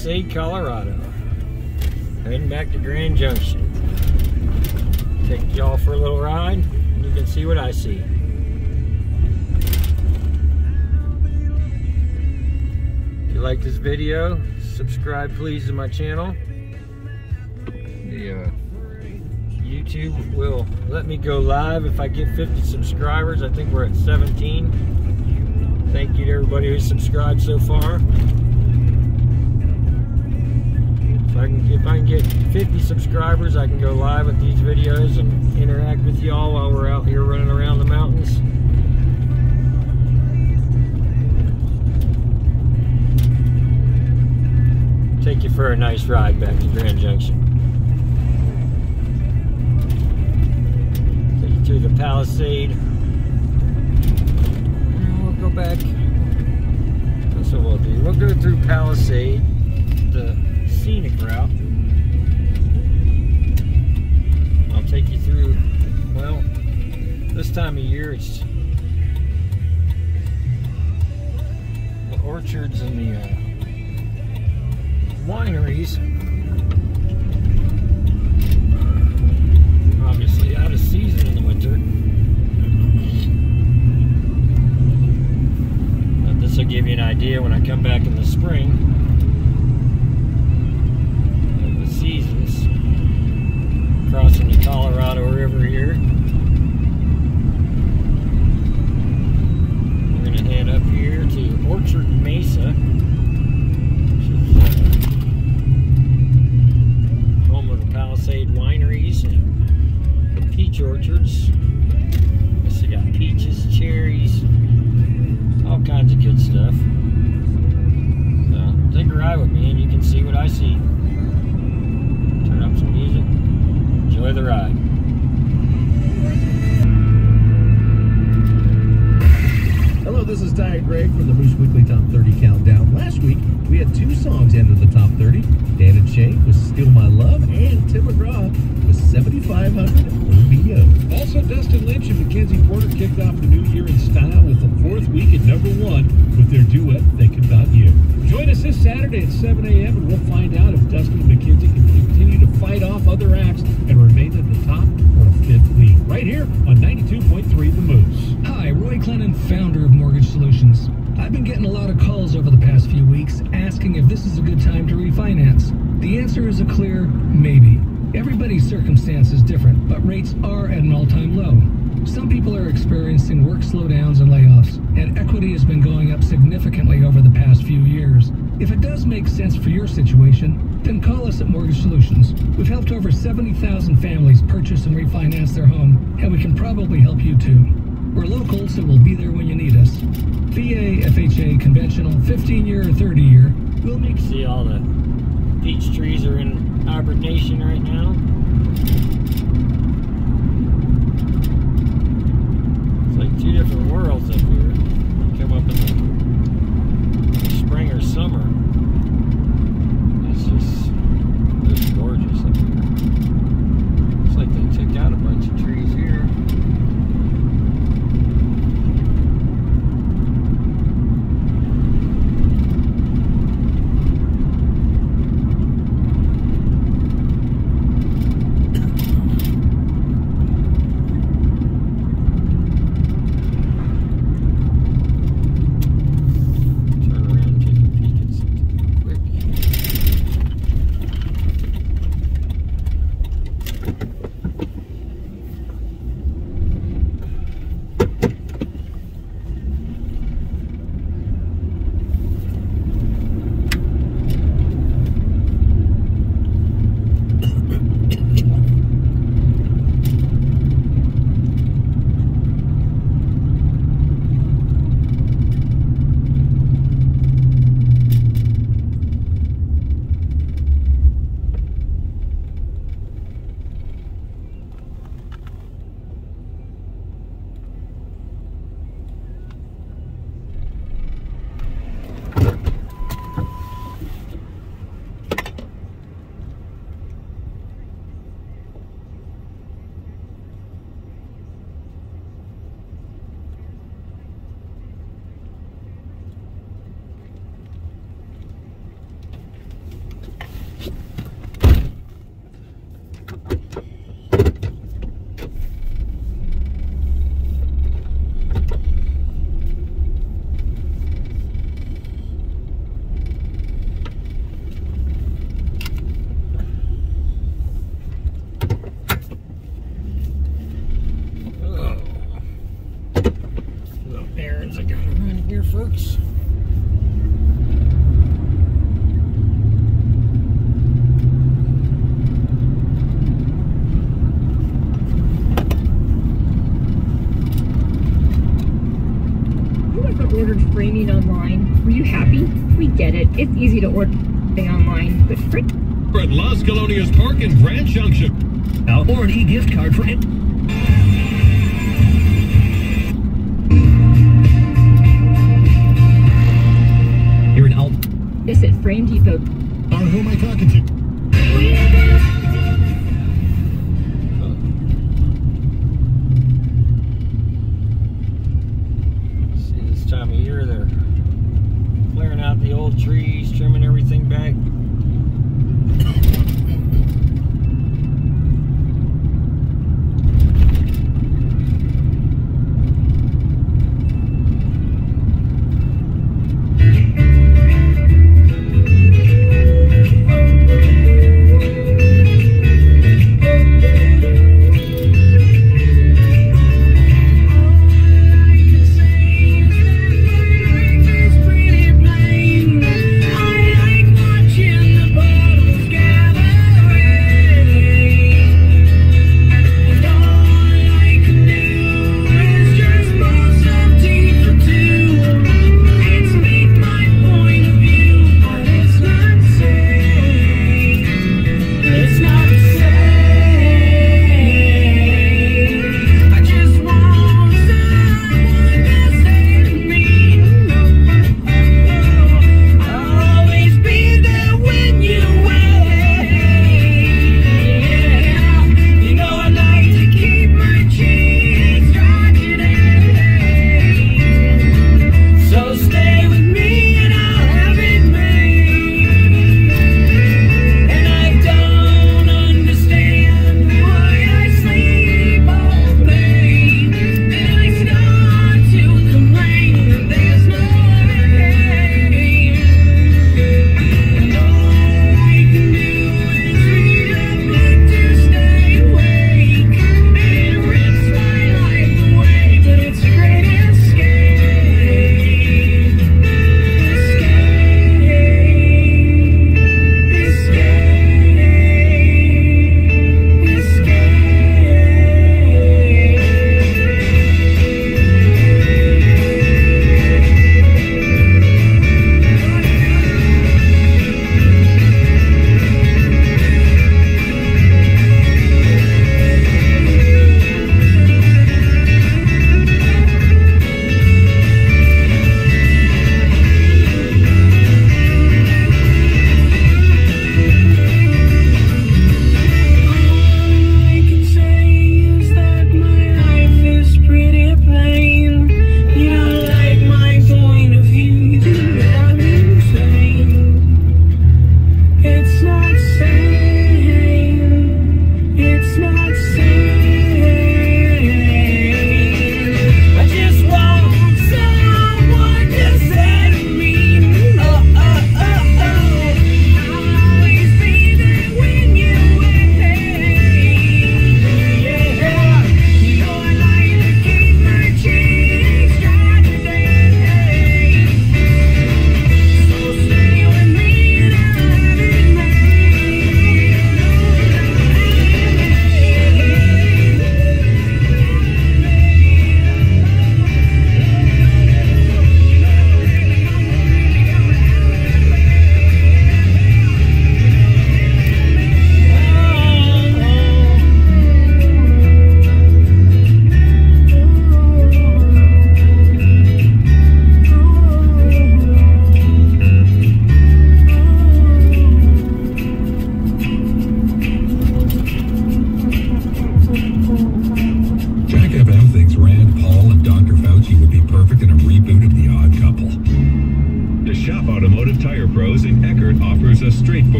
Palisade, Colorado. Heading back to Grand Junction. Take y'all for a little ride, and you can see what I see. If you like this video, subscribe please to my channel. The uh, YouTube will let me go live if I get 50 subscribers. I think we're at 17. Thank you to everybody who's subscribed so far. I can, if I can get 50 subscribers, I can go live with these videos and interact with y'all while we're out here running around the mountains. Take you for a nice ride back to Grand Junction. Take you through the Palisade. And we'll go back. That's what we'll do. We'll go through Palisade, the scenic route. I'll take you through, well, this time of year it's the orchards and the uh, wineries. Obviously out of season in the winter. But this will give you an idea when I come back in the spring Colorado River here. We're gonna head up here to Orchard Mesa. Saturday at 7 a.m. and we'll find out if Dustin and Mackenzie can continue to fight off other acts and remain at the top for a fifth week. Right here on 92.3 The Moose. Hi, Roy Clennon, founder of Mortgage Solutions. I've been getting a lot of calls over the past few weeks asking if this is a good time to refinance. The answer is a clear maybe. Everybody's circumstance is different, but rates are at an all-time low. Some people are experiencing work slowdowns and layoffs, and equity has been probably help you too. We're local, so we'll be there when you need us. VA, FHA, conventional, 15 year or 30 year. We'll make See all the peach trees are in hibernation right now. It's like two different worlds up here. Come up in easy to order online. free. We're At Las Colonias Park in Grand Junction. Now, or an e-gift card for it. Here in Al. This at Frame Depot. Are who am I talking to?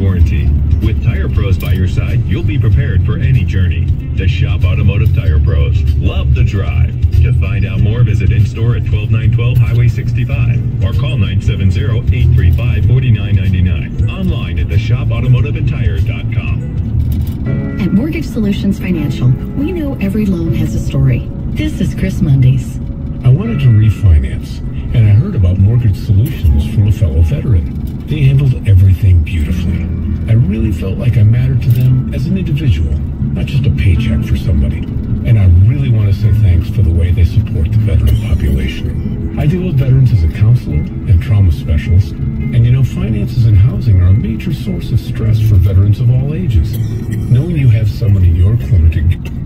warranty. With Tire Pros by your side, you'll be prepared for any journey. To shop Automotive Tire Pros, love the drive. To find out more, visit in-store at 12912 Highway 65 or call 970-835-4999. Online at theshopautomotiveandtire.com. At Mortgage Solutions Financial, we know every loan has a story. This is Chris Mondays. I wanted to refinance, and I heard about Mortgage Solutions from a fellow veteran. They handled everything beautifully. I really felt like I mattered to them as an individual, not just a paycheck for somebody. And I really want to say thanks for the way they support the veteran population. I deal with veterans as a counselor and trauma specialist, and you know, finances and housing are a major source of stress for veterans of all ages. Knowing you have someone in your corner to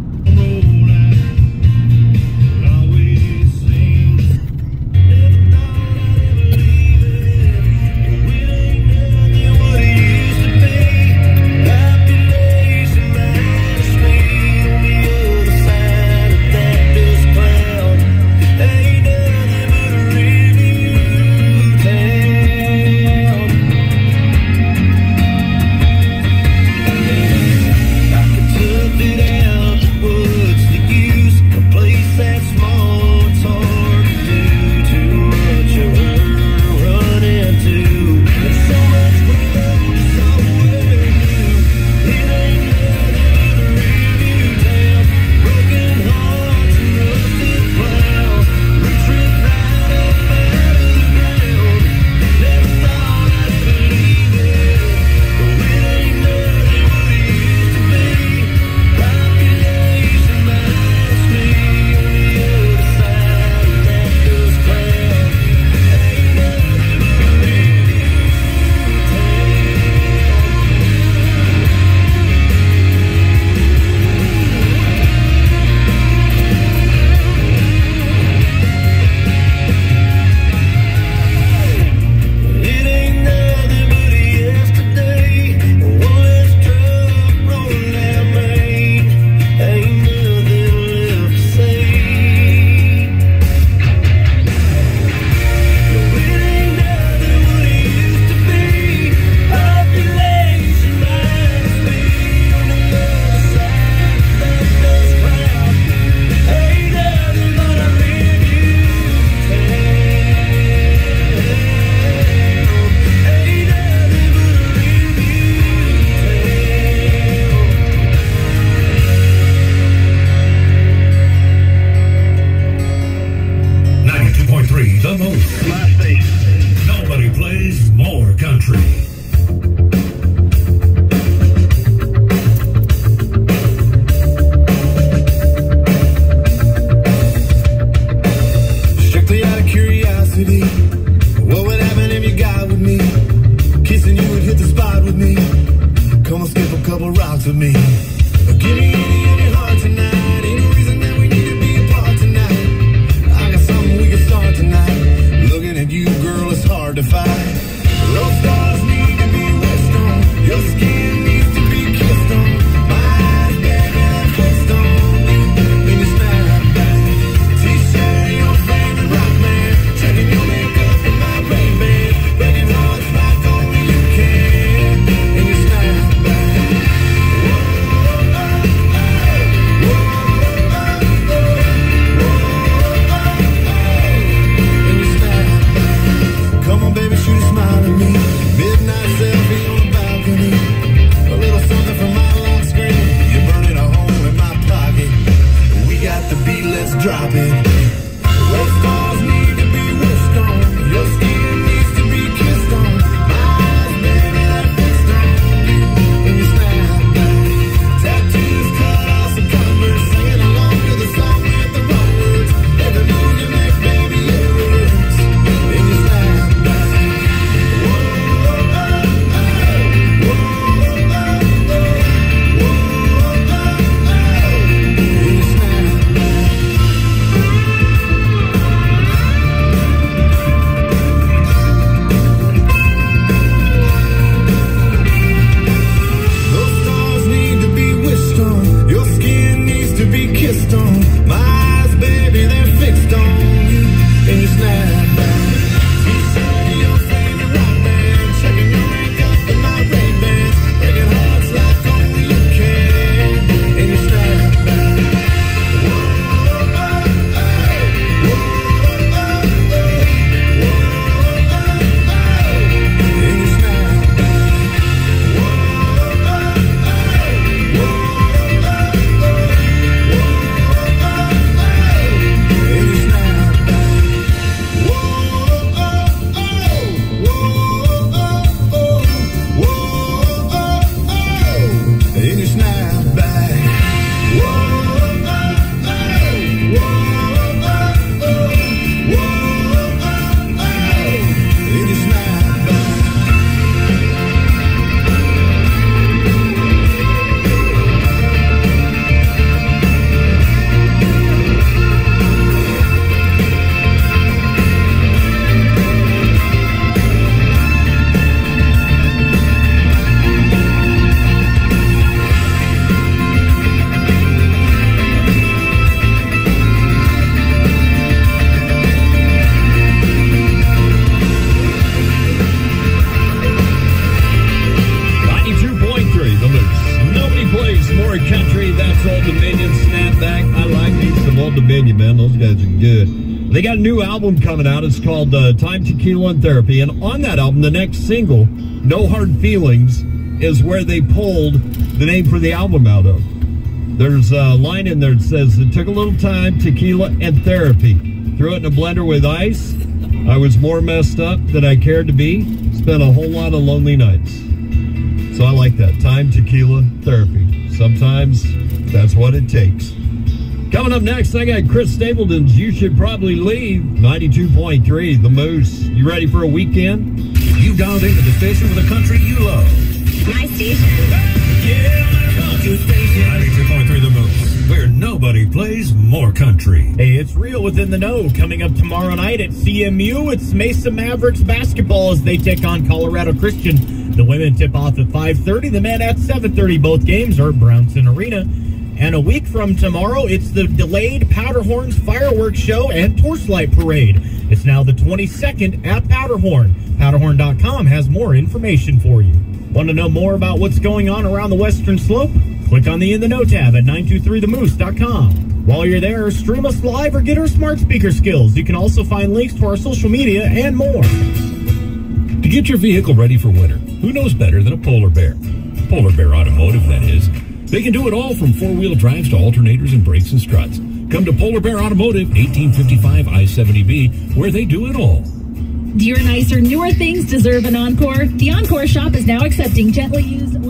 Old Dominion, Snapback. I like these of Old Dominion, man. Those guys are good. They got a new album coming out. It's called uh, Time Tequila and Therapy. And on that album, the next single, No Hard Feelings, is where they pulled the name for the album out of. There's a line in there that says, It took a little time, tequila, and therapy. Threw it in a blender with ice. I was more messed up than I cared to be. Spent a whole lot of lonely nights. So I like that. Time, tequila, therapy. Sometimes that's what it takes. Coming up next, I got Chris Stapleton's You Should Probably Leave, 92.3, The Moose. You ready for a weekend? You dialed into the station with the country you love. My station. Yeah, my country station. 92.3 The Moose, where nobody plays more country. Hey, it's real within the know. Coming up tomorrow night at CMU, it's Mesa Mavericks basketball as they take on Colorado Christian. The women tip off at 5:30, the men at 7:30. Both games are at Brownson Arena. And a week from tomorrow, it's the delayed Powderhorns fireworks show and torchlight parade. It's now the 22nd at Powderhorn. Powderhorn.com has more information for you. Want to know more about what's going on around the Western Slope? Click on the In the Know tab at 923themoose.com. While you're there, stream us live or get our smart speaker skills. You can also find links to our social media and more. To get your vehicle ready for winter, who knows better than a polar bear? Polar Bear Automotive, that is. They can do it all from four-wheel drives to alternators and brakes and struts. Come to Polar Bear Automotive, 1855 I-70B, where they do it all. Your nicer, newer things deserve an encore. The Encore shop is now accepting gently used,